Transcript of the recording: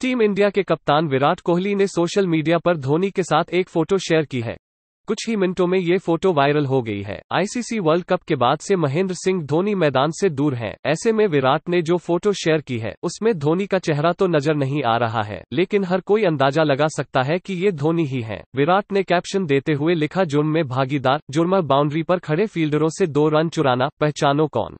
Team India के कप्तान विराट कोहली ने सोशल मीडिया पर धोनी के साथ एक फ़ोटो शेयर की है। कुछ ही मिनटों में ये फ़ोटो वायरल हो गई है। आईसीसी वर्ल्ड कप के बाद से महेंद्र सिंह धोनी मैदान से दूर हैं। ऐसे में विराट ने जो फ़ोटो शेयर की है, उसमें धोनी का चेहरा तो नज़र नहीं आ रहा है, लेकिन हर कोई अंदाज़ा लगा सकता है कि ये धोनी ही है। विराट ने कैप्शन देते हुए लिखा जुर्म में भागीदार जुर्मा बाउंड्री पर खड़े फील्डरों से दो रन चुराना, पहचानो कौन?